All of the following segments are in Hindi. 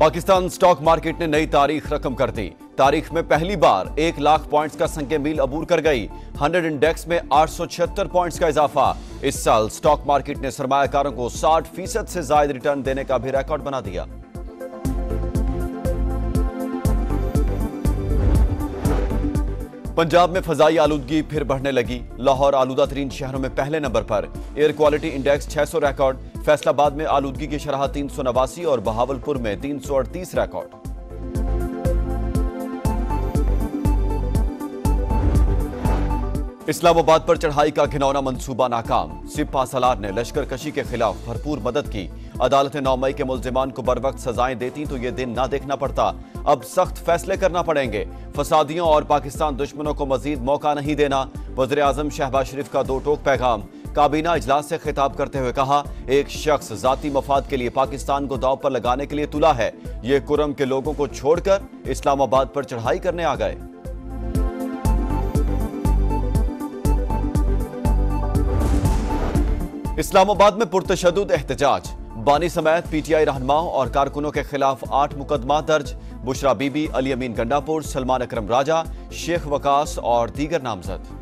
पाकिस्तान स्टॉक मार्केट ने नई तारीख रकम कर दी। तारीख में पहली बार एक लाख पॉइंट्स का संख्या मील अबूर कर गई। 100 इंडेक्स में आठ सौ छिहत्तर पॉइंट्स का इजाफा। इस साल स्टॉक मार्केट ने सरमाकारों को 60 फ़ीसद से ज़्यादा रिटर्न देने का भी रिकॉर्ड बना दिया। पंजाब में फजाई आलूदगी फिर बढ़ने लगी। लाहौर आलूदा तरीन शहरों में पहले नंबर पर। Air quality index 600 record Faisalabad में आलूदगी की शराह तीन सौ नवासी और बहावलपुर में तीन सौ अड़तीस रिकॉर्ड। इस्लामाबाद पर चढ़ाई का घिनौना मंसूबा नाकाम। सिपा सलार ने लश्कर कशी के खिलाफ भरपूर मदद की। अदालत नौ मई के मुलजिमान को बर वक्त सजाएँ देती तो ये दिन ना देखना पड़ता। अब सख्त फैसले करना पड़ेंगे। फसादियों और पाकिस्तान दुश्मनों को मजीद मौका नहीं देना। वजर आज़म शहबाज शरीफ का दो टोक पैगाम। काबीना इजलास से खिताब करते हुए कहा, एक शख्स जाती मफाद के लिए पाकिस्तान को दाव पर लगाने के लिए तुला है। ये कुरम के लोगों को छोड़कर इस्लामाबाद पर चढ़ाई करने आ गए। इस्लामाबाद में पुरतशद एहतजाज। बानी समेत पीटीआई रहनुमाओं और कारकुनों के खिलाफ आठ मुकदमा दर्ज। बुशरा बीबी, अली अमीन गंडापुर, सलमान अकरम राजा, शेख वकास और दीगर नामजद।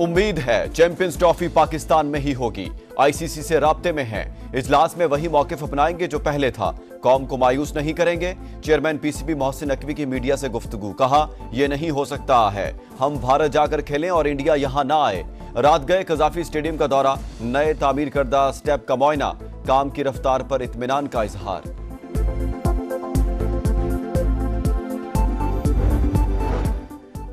उम्मीद है चैंपियंस ट्रॉफी पाकिस्तान में ही होगी। आईसीसी से रबते में है। इजलास में वही मौकफ अपनाएँगे जो पहले था। कौम को मायूस नहीं करेंगे। चेयरमैन पीसीबी मोहसिन नकवी की मीडिया से गुफ्तगू। कहा यह नहीं हो सकता है। हम भारत जाकर खेलें और इंडिया यहाँ ना आए। रात गए कजाफी स्टेडियम का दौरा। नए तामीर करदा स्टेप का मुआयना। काम की रफ्तार पर इतमान का इजहार।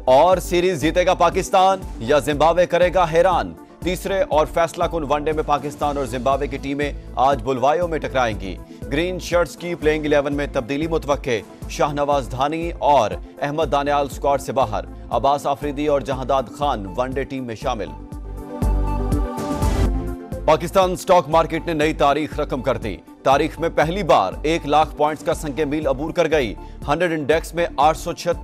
और सीरीज़ जीतेगा पाकिस्तान, या जिम्बाब्वे करेगा हैरान। तीसरे और फैसला कुन वनडे में पाकिस्तान और जिम्बाब्वे की टीमें आज बुलवायो में टकराएँगी। ग्रीन शर्ट्स की प्लेइंग इलेवन में तब्दीली मुतवक़ शाहनवाज धानी और अहमद दानियाल स्क्वाड से बाहर। अब्बास आफरीदी और जहादाद खान वनडे टीम में शामिल। पाकिस्तान स्टॉक मार्केट ने नई तारीख रकम कर दी। तारीख में पहली बार एक लाख पॉइंट्स का संख्या मील अबूर कर गई। 100 इंडेक्स में आठ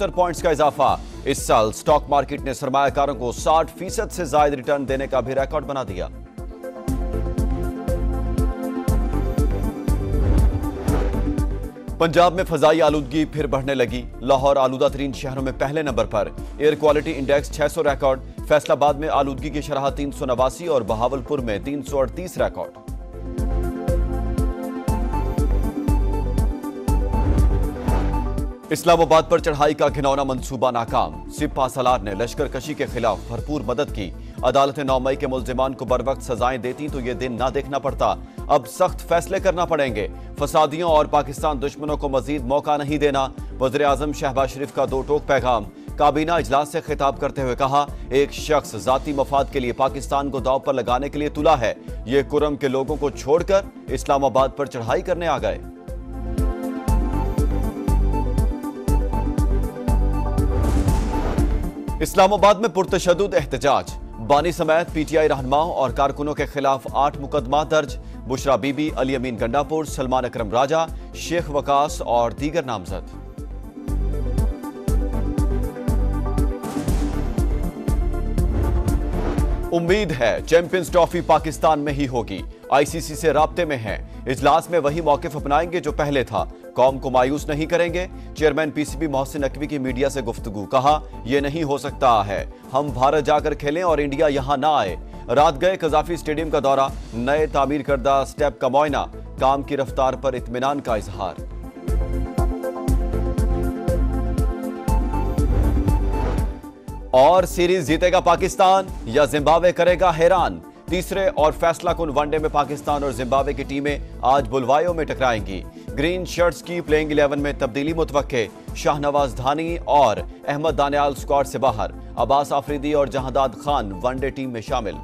पॉइंट्स का इजाफा। इस साल स्टॉक मार्केट ने सरमाकारों को 60 फ़ीसद से ज़्यादा रिटर्न देने का भी रिकॉर्ड बना दिया। पंजाब में फजाई आलूदगी फिर बढ़ने लगी। लाहौर आलूदा तरीन शहरों में पहले नंबर पर। Air quality index 600 record. Faisalabad में आलूदगी की शराह तीन सौ नवासी और बहावलपुर में तीन सौ अड़तीस रिकॉर्ड। इस्लामाबाद पर चढ़ाई का घिनौना मंसूबा नाकाम। सिपा सलार ने लश्कर कशी के खिलाफ भरपूर मदद की। अदालत नौ मई के मुलजिमान को बर वक्त सजाएँ देती तो ये दिन ना देखना पड़ता। अब सख्त फैसले करना पड़ेंगे। फसादियों और पाकिस्तान दुश्मनों को मजीद मौका नहीं देना। वजर आज़म शहबाज शरीफ का दो टोक पैगाम। काबीना इजलास से खिताब करते हुए कहा, एक शख्स जाती मफाद के लिए पाकिस्तान को दाव पर लगाने के लिए तुला है। ये कुरम के लोगों को छोड़कर इस्लामाबाद पर चढ़ाई करने आ गए। इस्लामाबाद में पुरतशद एहतजाज। बानी समेत पीटीआई रहनुमाओं और कारकुनों के खिलाफ आठ मुकदमा दर्ज। बुशरा बीबी अली अमीन गंडापुर, सलमान अकरम राजा, शेख वकास और दीगर नामजद। उम्मीद है चैंपियंस ट्रॉफी पाकिस्तान में ही होगी। आईसीसी से राब्ते में है। इजलास में वही मौकफ अपनाएँगे जो पहले था। कौम को मायूस नहीं करेंगे। चेयरमैन पीसीबी मोहसिन नकवी की मीडिया से गुफ्तगु, कहा यह नहीं हो सकता है। हम भारत जाकर खेलें और इंडिया यहाँ ना आए। रात गए कजाफी स्टेडियम का दौरा, नए तामीर करदा स्टेप का मुआयना, काम की रफ्तार पर इतमान का इजहार। और सीरीज़ जीतेगा पाकिस्तान, या जिम्बाब्वे करेगा हैरान। तीसरे और फैसला कुन वनडे में पाकिस्तान और जिम्बाब्वे की टीमें आज बुलवायो में टकराएँगी। ग्रीन शर्ट्स की प्लेइंग इलेवन में तब्दीली मुतव शाहनवाज धानी और अहमद दानियाल स्क्वाड से बाहर। अब्बास आफरीदी और जहादाद खान वनडे टीम में शामिल।